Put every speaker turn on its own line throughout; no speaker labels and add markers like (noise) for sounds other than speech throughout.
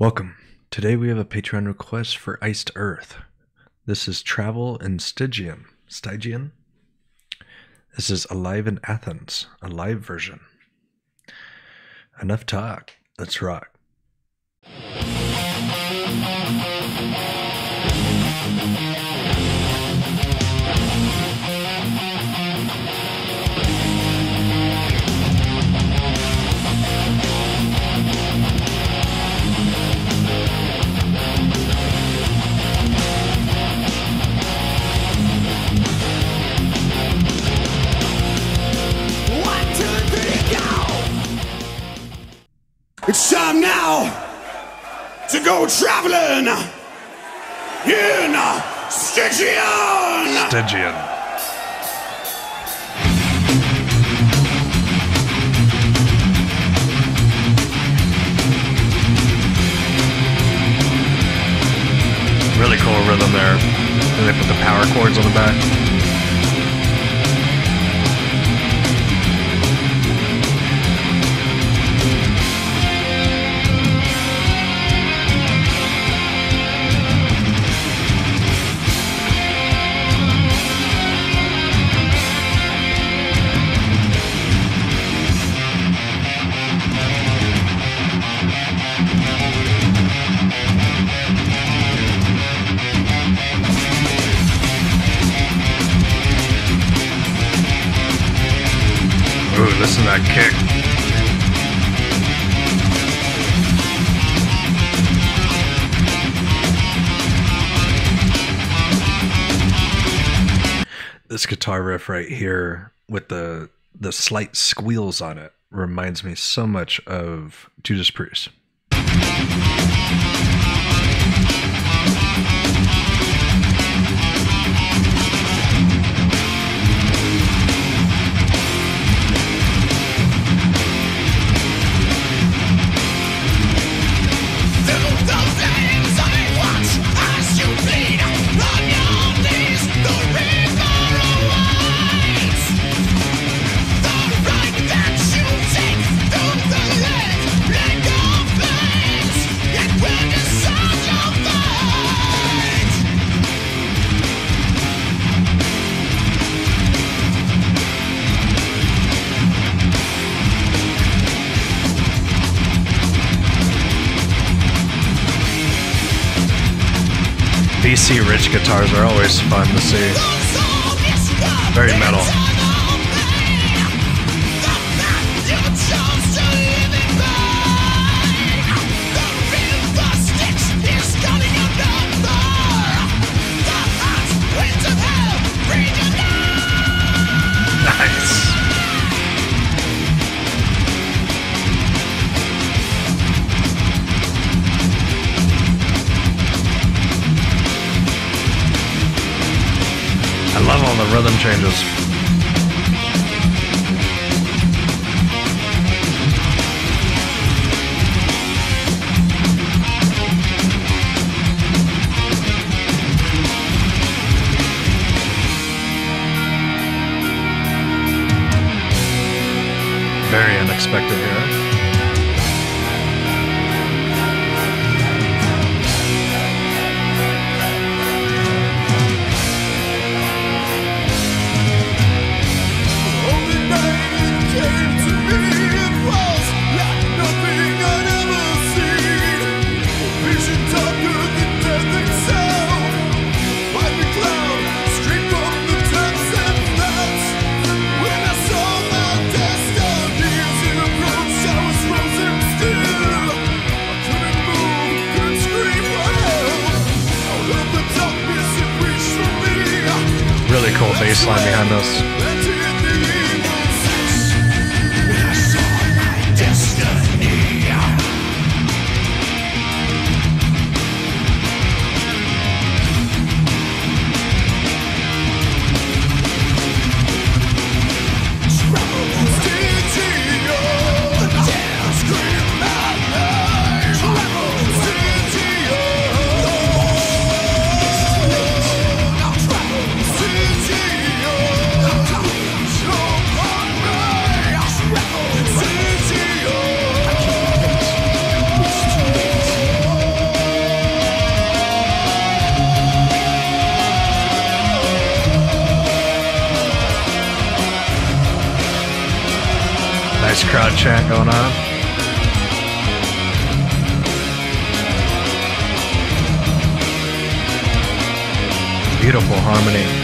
Welcome. Today we have a Patreon request for Iced Earth. This is Travel in Stygian. Stygian? This is Alive in Athens, a live version. Enough talk. Let's rock.
Time now to go traveling in Stygian!
Stygian. Really cool rhythm there. And they put the power chords on the back. Listen to that kick. This guitar riff right here with the the slight squeals on it reminds me so much of Judas Priest. BC Rich guitars are always fun to see. Very metal. Changes. Bass line behind this.
Chant going on. Beautiful harmony.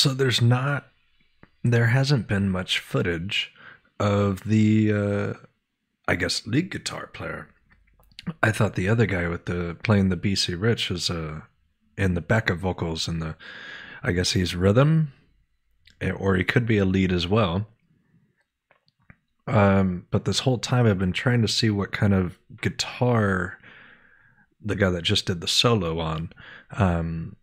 So there's not, there hasn't been much footage of the, uh, I guess, lead guitar player. I thought the other guy with the playing the BC Rich is uh, in the backup vocals and the, I guess he's rhythm, eh, or he could be a lead as well. Um, but this whole time I've been trying to see what kind of guitar the guy that just did the solo on um,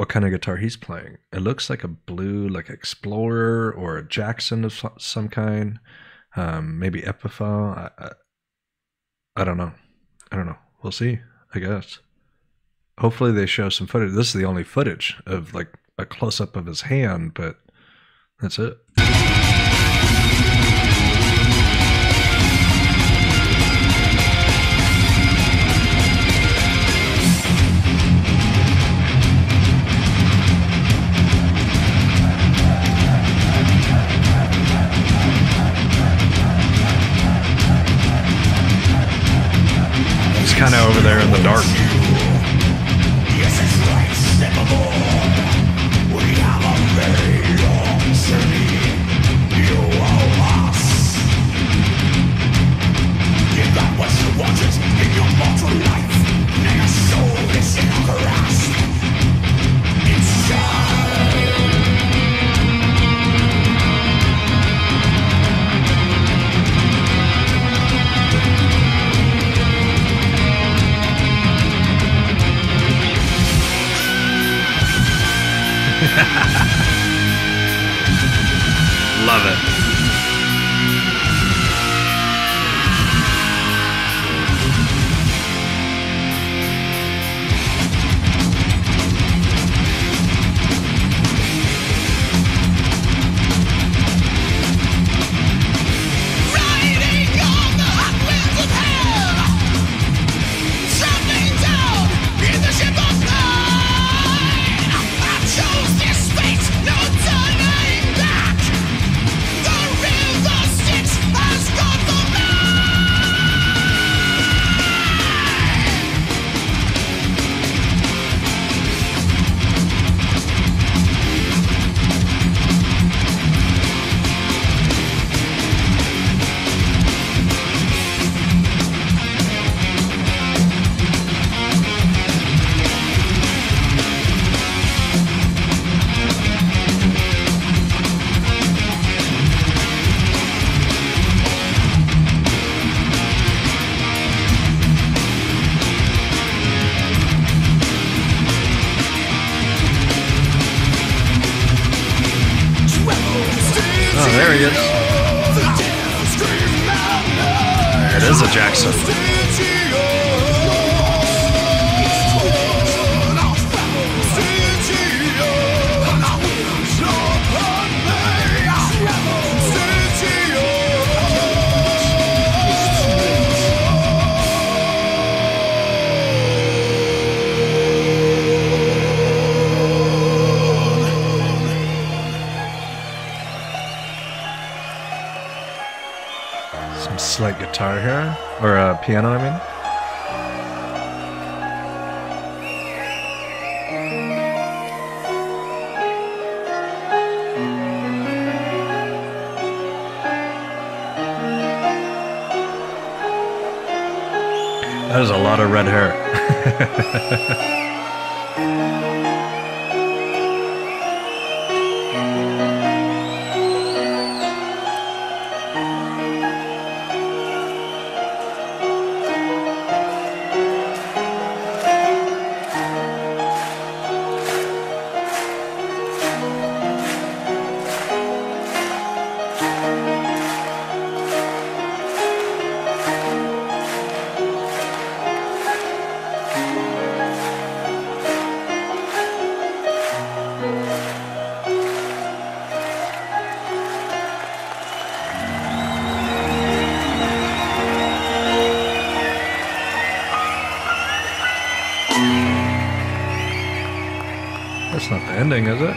what kind of guitar he's playing. It looks like a blue, like Explorer or a Jackson of some kind, um, maybe Epiphone. I, I, I don't know. I don't know. We'll see. I guess. Hopefully they show some footage. This is the only footage of like a close up of his hand, but that's it. Kind of over there in the dark. Love it. Jackson. Or uh, piano, I mean. That is a lot of red hair. (laughs) ending, is it?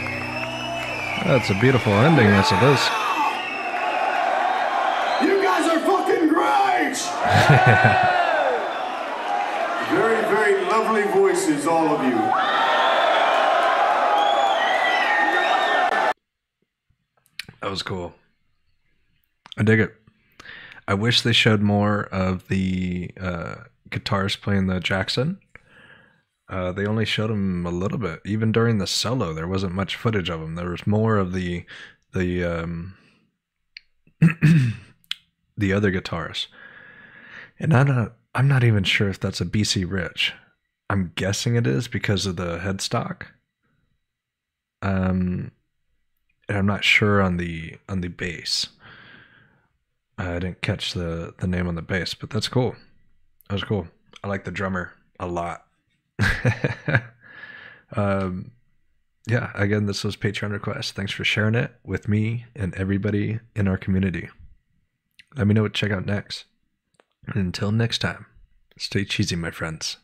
That's a beautiful ending, yes it is.
You guys are fucking great! (laughs) very, very lovely voices, all of you.
That was cool. I dig it. I wish they showed more of the uh, guitars playing the Jackson. Uh, they only showed him a little bit. Even during the solo, there wasn't much footage of him. There was more of the the um, (clears throat) the other guitars. And I'm not I'm not even sure if that's a BC Rich. I'm guessing it is because of the headstock. Um, and I'm not sure on the on the bass. I didn't catch the the name on the bass, but that's cool. That was cool. I like the drummer a lot. (laughs) um, yeah. Again, this was Patreon request. Thanks for sharing it with me and everybody in our community. Let me know what to check out next. And until next time, stay cheesy, my friends.